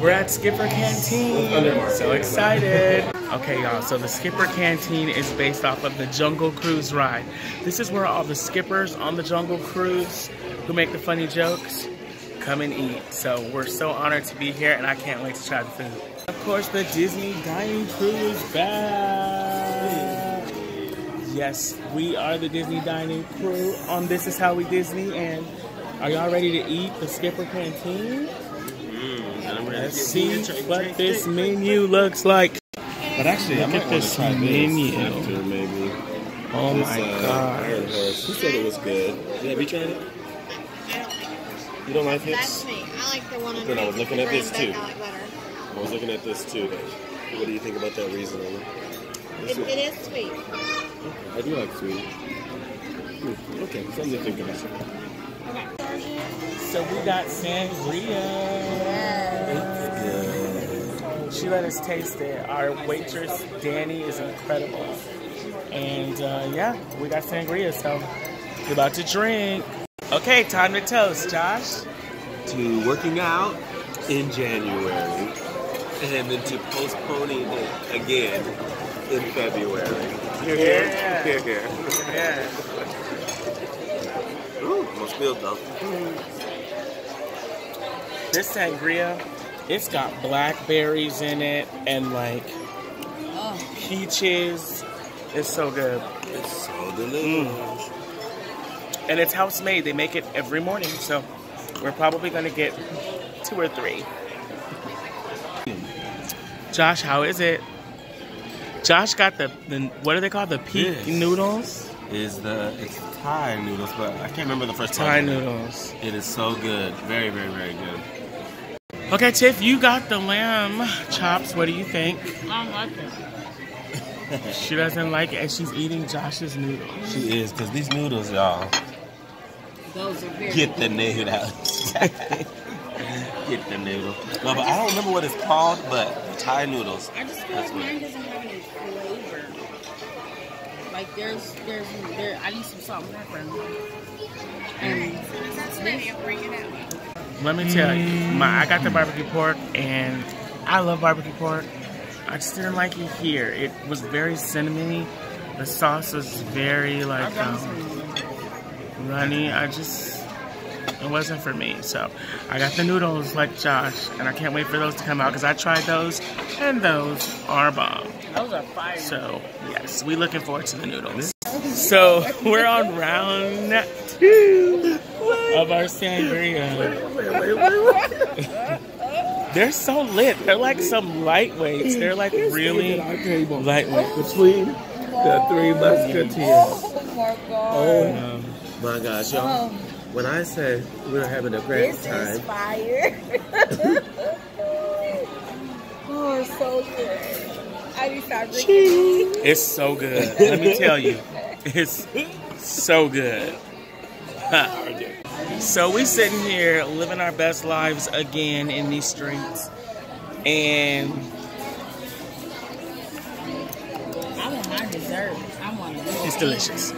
We're at Skipper Canteen. So excited. Okay, y'all. So the Skipper Canteen is based off of the Jungle Cruise ride. This is where all the skippers on the Jungle Cruise who make the funny jokes come and eat. So we're so honored to be here and I can't wait to try the food. Of course, the Disney Dining Crew is back. Yes, we are the Disney Dining Crew on This Is How We Disney and are y'all ready to eat the Skipper Canteen? Let's see what this menu looks like. But actually, Look I might at this to try menu. this after maybe. Oh This, my uh, gosh. Iron Horse. He said it was good. Yeah, have you tried it? You don't like That's me. I like the one on Then I was looking at this, too. I like. I was looking at this too. What do you think about that reasoning? It, it is sweet. I do like sweet. Hmm, Okay, something to think about. So we got sangria. She let us taste it. Our waitress, Danny, is incredible. And uh, yeah, we got sangria, so we're about to drink. Okay, time to toast, Josh. To working out in January, and then to postponing it again in February. Here, here, Yeah. here, here. Yeah. Ooh, almost spilled though. This sangria, it's got blackberries in it and like peaches. It's so good. It's so delicious. Mm. And it's house made. They make it every morning. So we're probably going to get two or three. Josh, how is it? Josh got the, the what do they call the peak Yes. noodles? Is the it's Thai noodles, but I can't remember the first Thai time. Thai noodles. It is so good. Very, very, very good. Okay, Tiff, you got the lamb chops. What do you think? I don't like it. She doesn't like it, and she's eating Josh's noodles. She is, because these noodles, y'all, Those are very get the noodle out. get the noodle. No, but I don't remember what it's called, but Thai noodles. I just feel That's like what- mine doesn't have any flavor. Like there's there's there I need some salt and pepper. Mm. And Let me tell you, my I got the barbecue pork, and I love barbecue pork. I just didn't like it here. It was very cinnamony. The sauce was very like um, runny. I just it wasn't for me. So I got the noodles like Josh, and I can't wait for those to come out because I tried those, and those are bomb. those are fire. So yes, we looking forward to the noodles. So we're on round two of our sangria. They're so lit. They're like some lightweights. They're like really lightweight. Between the three musketeers. Oh my god. Oh my gosh, y'all. Um, when I say we're having a great This time, is fire. oh, it's so good. I need to start drinking. It's so good. Let me tell you, it's so good. so we sitting here living our best lives again in these streets, and I want my dessert. I want it. it's delicious.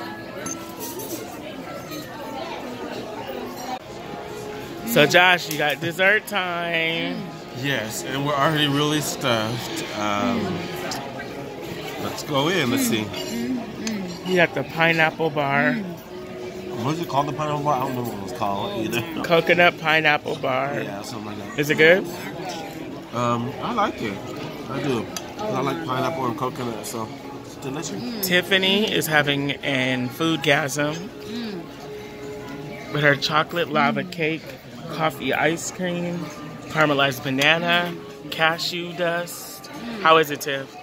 So Josh, you got dessert time. yes, and we're already really stuffed. Um, let's go in. Let's see. You got the pineapple bar, What's it called? The pineapple bar? I don't know what it was called either. coconut pineapple bar. Yeah, something like that. Is it good? Um, I like it. I do. I like pineapple and coconut, so it's delicious. Mm. Tiffany is having an food gasm with her chocolate lava mm. cake, coffee ice cream, caramelized banana, cashew dust. Mm. How is it, Tiff?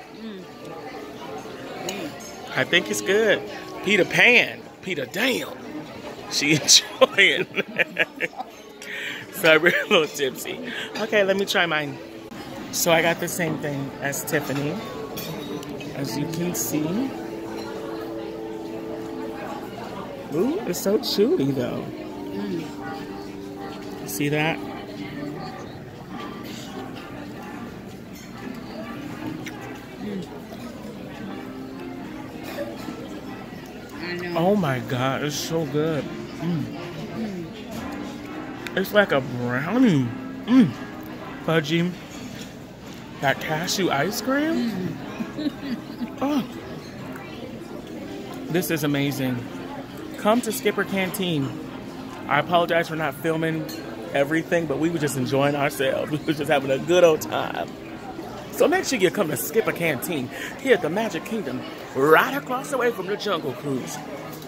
I think it's good. Peter Pan. Peter, damn. She enjoying so we're a little tipsy. Okay, let me try mine. So I got the same thing as Tiffany. As you can see. Ooh, it's so chewy though. See that? I Oh my god, it's so good. Mm. It's like a brownie. Mm. Fudgy, That cashew ice cream? oh. This is amazing. Come to Skipper Canteen. I apologize for not filming everything, but we were just enjoying ourselves. We were just having a good old time. So make sure you come to Skipper Canteen here at the Magic Kingdom, right across the way from the Jungle Cruise.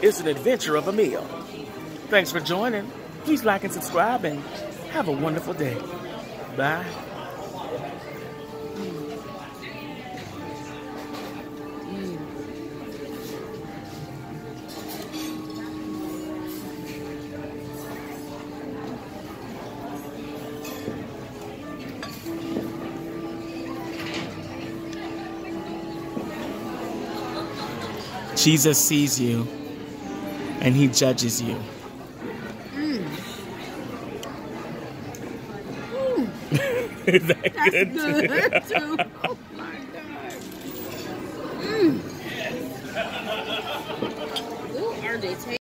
It's an adventure of a meal. Thanks for joining. Please like and subscribe and have a wonderful day. Bye. Jesus sees you and he judges you. Mm. Mm. Is that That's good? good too.